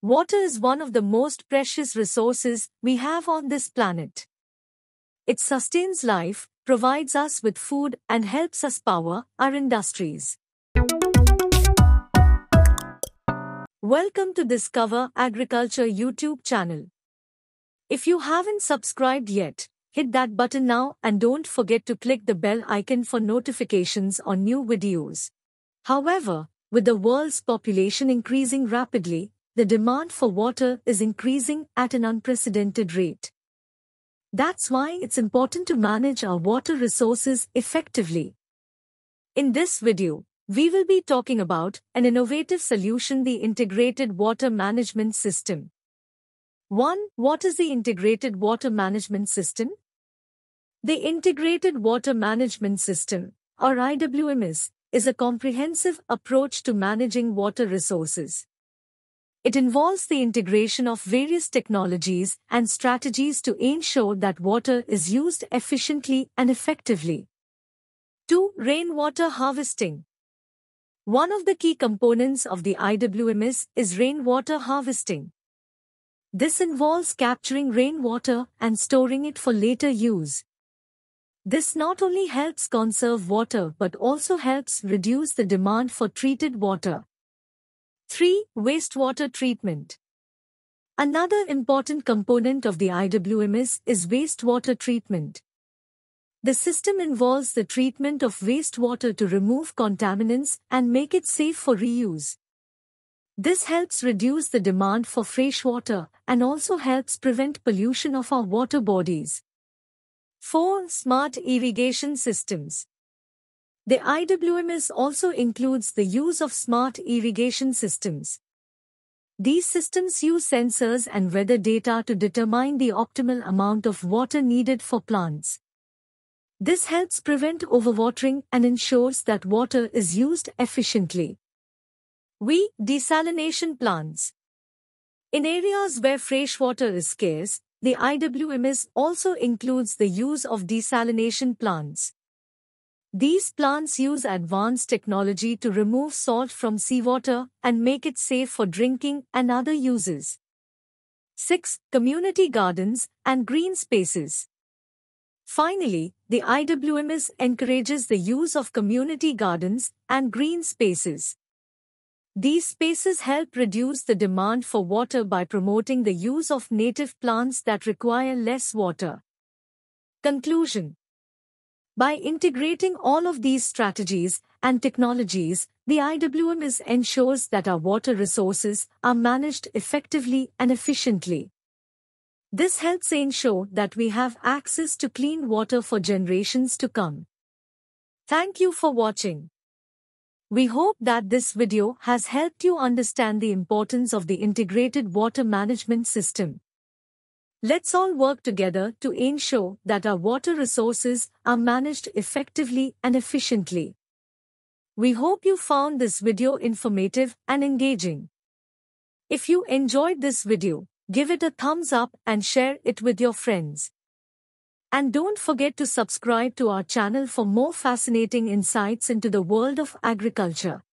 Water is one of the most precious resources we have on this planet. It sustains life, provides us with food, and helps us power our industries. Welcome to Discover Agriculture YouTube channel. If you haven't subscribed yet, hit that button now and don't forget to click the bell icon for notifications on new videos. However, with the world's population increasing rapidly, the demand for water is increasing at an unprecedented rate. That's why it's important to manage our water resources effectively. In this video, we will be talking about an innovative solution the Integrated Water Management System. 1. What is the Integrated Water Management System? The Integrated Water Management System, or IWMS, is a comprehensive approach to managing water resources. It involves the integration of various technologies and strategies to ensure that water is used efficiently and effectively. 2. Rainwater harvesting. One of the key components of the IWMS is rainwater harvesting. This involves capturing rainwater and storing it for later use. This not only helps conserve water but also helps reduce the demand for treated water. 3. Wastewater treatment. Another important component of the IWMS is wastewater treatment. The system involves the treatment of wastewater to remove contaminants and make it safe for reuse. This helps reduce the demand for fresh water and also helps prevent pollution of our water bodies. 4. Smart irrigation systems. The IWMS also includes the use of smart irrigation systems. These systems use sensors and weather data to determine the optimal amount of water needed for plants. This helps prevent overwatering and ensures that water is used efficiently. We desalination plants. In areas where fresh water is scarce, the IWMS also includes the use of desalination plants. These plants use advanced technology to remove salt from seawater and make it safe for drinking and other uses. 6. Community gardens and green spaces. Finally, the IWMS encourages the use of community gardens and green spaces. These spaces help reduce the demand for water by promoting the use of native plants that require less water. Conclusion By integrating all of these strategies and technologies, the IWMS ensures that our water resources are managed effectively and efficiently. This helps ensure that we have access to clean water for generations to come. Thank you for watching. We hope that this video has helped you understand the importance of the integrated water management system. Let's all work together to ensure that our water resources are managed effectively and efficiently. We hope you found this video informative and engaging. If you enjoyed this video, give it a thumbs up and share it with your friends. And don't forget to subscribe to our channel for more fascinating insights into the world of agriculture.